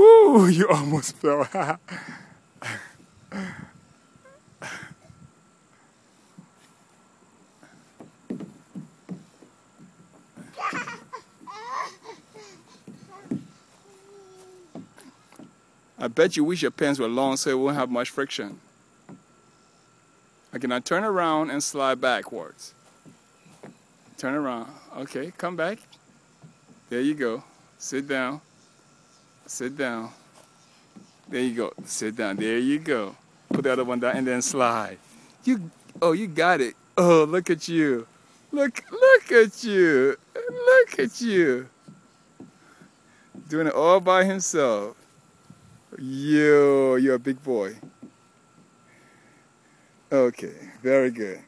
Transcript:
Woo, you almost fell. I bet you wish your pants were long so it won't have much friction. Okay, now turn around and slide backwards. Turn around. Okay, come back. There you go. Sit down. Sit down. There you go. Sit down. There you go. Put the other one down and then slide. You oh you got it. Oh look at you. Look look at you. Look at you. Doing it all by himself. Yo, you're a big boy. Okay, very good.